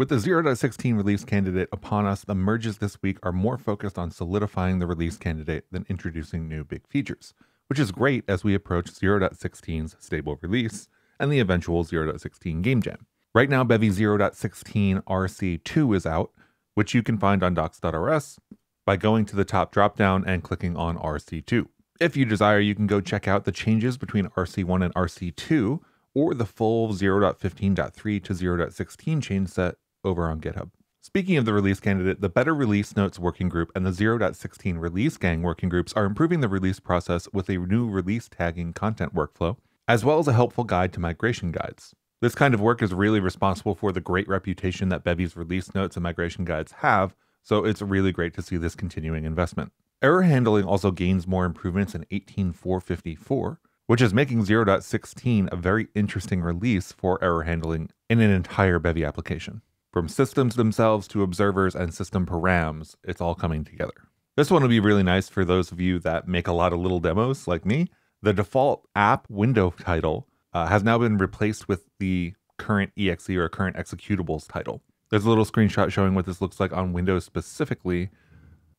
With the 0.16 release candidate upon us, the merges this week are more focused on solidifying the release candidate than introducing new big features, which is great as we approach 0.16's stable release and the eventual 0.16 game jam. Right now, Bevy 0.16 RC2 is out, which you can find on docs.rs by going to the top dropdown and clicking on RC2. If you desire, you can go check out the changes between RC1 and RC2 or the full 0.15.3 to 0.16 change set over on GitHub. Speaking of the release candidate, the Better Release Notes Working Group and the 0.16 Release Gang working groups are improving the release process with a new release tagging content workflow, as well as a helpful guide to migration guides. This kind of work is really responsible for the great reputation that Bevy's release notes and migration guides have, so it's really great to see this continuing investment. Error handling also gains more improvements in 18.454, which is making 0.16 a very interesting release for error handling in an entire Bevy application. From systems themselves to observers and system params, it's all coming together. This one will be really nice for those of you that make a lot of little demos like me. The default app window title uh, has now been replaced with the current exe or current executables title. There's a little screenshot showing what this looks like on Windows specifically,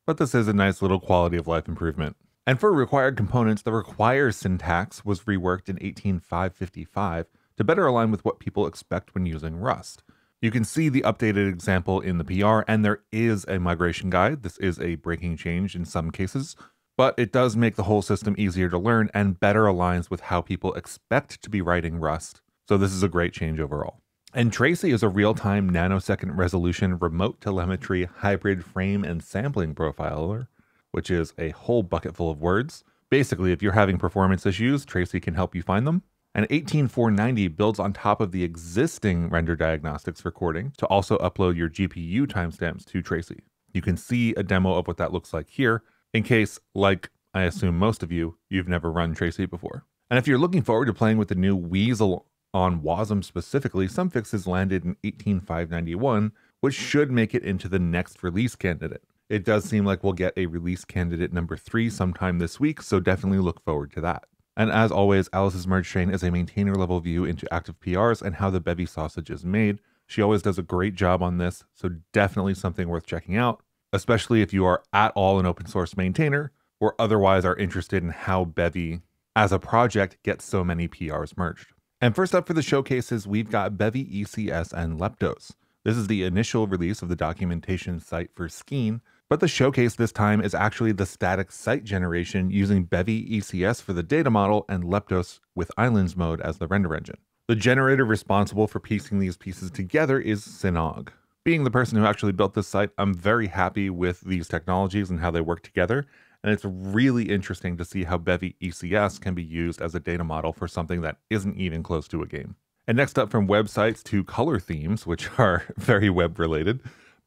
but this is a nice little quality of life improvement. And for required components, the require syntax was reworked in 18555 to better align with what people expect when using Rust. You can see the updated example in the PR, and there is a migration guide. This is a breaking change in some cases, but it does make the whole system easier to learn and better aligns with how people expect to be writing Rust. So, this is a great change overall. And Tracy is a real time nanosecond resolution remote telemetry hybrid frame and sampling profiler, which is a whole bucket full of words. Basically, if you're having performance issues, Tracy can help you find them. And 18490 builds on top of the existing render diagnostics recording to also upload your GPU timestamps to Tracy. You can see a demo of what that looks like here, in case, like I assume most of you, you've never run Tracy before. And if you're looking forward to playing with the new WESL on WASM specifically, some fixes landed in 18591, which should make it into the next release candidate. It does seem like we'll get a release candidate number three sometime this week, so definitely look forward to that. And as always, Alice's merge train is a maintainer level view into active PRs and how the bevy sausage is made. She always does a great job on this, so definitely something worth checking out, especially if you are at all an open source maintainer or otherwise are interested in how Bevy as a project gets so many PRs merged. And first up for the showcases, we've got Bevy ECS and Leptos. This is the initial release of the documentation site for Skein, but the showcase this time is actually the static site generation using Bevy ECS for the data model and Leptos with Islands mode as the render engine. The generator responsible for piecing these pieces together is Synog. Being the person who actually built this site, I'm very happy with these technologies and how they work together, and it's really interesting to see how Bevy ECS can be used as a data model for something that isn't even close to a game. And next up from websites to color themes, which are very web related,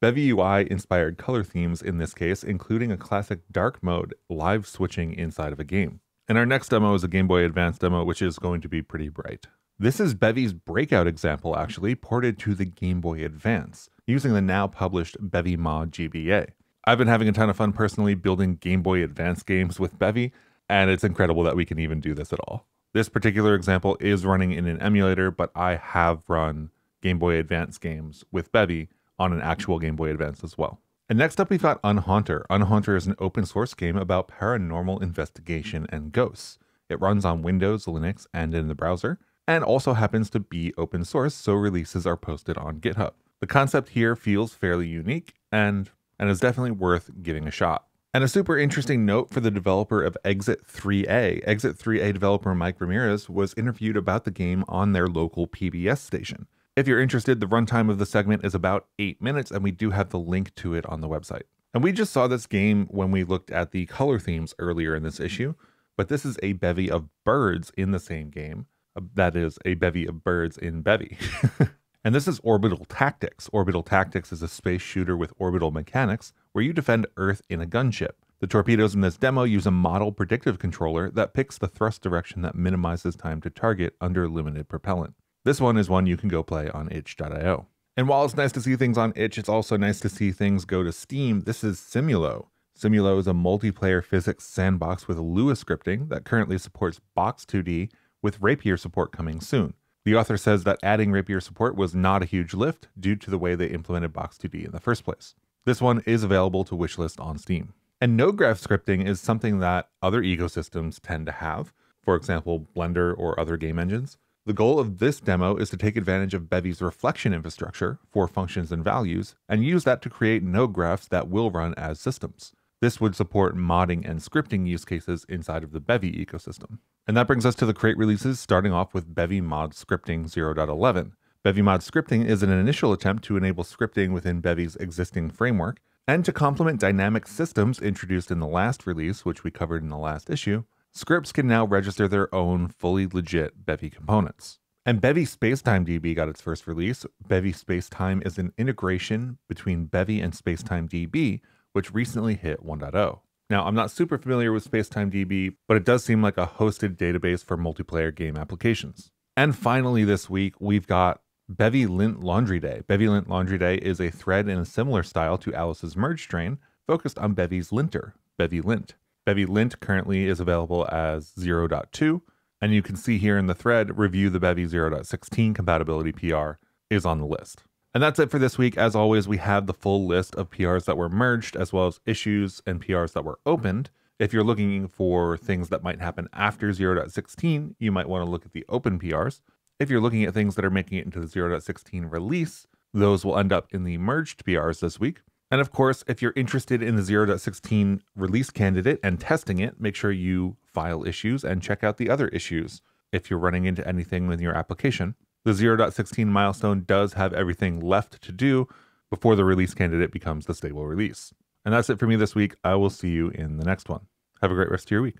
Bevy UI inspired color themes in this case, including a classic dark mode live switching inside of a game. And our next demo is a Game Boy Advance demo, which is going to be pretty bright. This is Bevy's breakout example, actually, ported to the Game Boy Advance, using the now published Bevy Mod GBA. I've been having a ton of fun personally building Game Boy Advance games with Bevy, and it's incredible that we can even do this at all. This particular example is running in an emulator, but I have run Game Boy Advance games with Bevy on an actual Game Boy Advance as well. And next up, we've got Unhaunter. Unhaunter is an open source game about paranormal investigation and ghosts. It runs on Windows, Linux, and in the browser, and also happens to be open source, so releases are posted on GitHub. The concept here feels fairly unique and, and is definitely worth giving a shot. And a super interesting note for the developer of Exit 3A. Exit 3A developer Mike Ramirez was interviewed about the game on their local PBS station. If you're interested, the runtime of the segment is about eight minutes, and we do have the link to it on the website. And we just saw this game when we looked at the color themes earlier in this issue, but this is a bevy of birds in the same game. Uh, that is, a bevy of birds in Bevy. and this is Orbital Tactics. Orbital Tactics is a space shooter with orbital mechanics where you defend Earth in a gunship. The torpedoes in this demo use a model predictive controller that picks the thrust direction that minimizes time to target under limited propellant. This one is one you can go play on itch.io. And while it's nice to see things on itch, it's also nice to see things go to Steam. This is Simulo. Simulo is a multiplayer physics sandbox with Lua scripting that currently supports Box 2D with Rapier support coming soon. The author says that adding Rapier support was not a huge lift due to the way they implemented Box2D in the first place. This one is available to wishlist on Steam. And node graph scripting is something that other ecosystems tend to have, for example, Blender or other game engines. The goal of this demo is to take advantage of Bevy's reflection infrastructure for functions and values and use that to create node graphs that will run as systems. This would support modding and scripting use cases inside of the Bevy ecosystem. And that brings us to the crate releases, starting off with Bevy Mod Scripting 0.11. Bevy Mod Scripting is an initial attempt to enable scripting within Bevy's existing framework and to complement dynamic systems introduced in the last release, which we covered in the last issue. Scripts can now register their own fully legit Bevy components. And Bevy Spacetime DB got its first release. Bevy Spacetime is an integration between Bevy and Spacetime DB, which recently hit 1.0. Now, I'm not super familiar with Spacetime DB, but it does seem like a hosted database for multiplayer game applications. And finally, this week, we've got Bevy Lint Laundry Day. Bevy Lint Laundry Day is a thread in a similar style to Alice's merge train, focused on Bevy's linter, Bevy Lint. Bevy Lint currently is available as 0.2, and you can see here in the thread, review the Bevy 0.16 compatibility PR is on the list. And that's it for this week. As always, we have the full list of PRs that were merged, as well as issues and PRs that were opened. If you're looking for things that might happen after 0.16, you might want to look at the open PRs. If you're looking at things that are making it into the 0.16 release, those will end up in the merged PRs this week. And of course, if you're interested in the 0.16 release candidate and testing it, make sure you file issues and check out the other issues if you're running into anything with your application. The 0.16 milestone does have everything left to do before the release candidate becomes the stable release. And that's it for me this week. I will see you in the next one. Have a great rest of your week.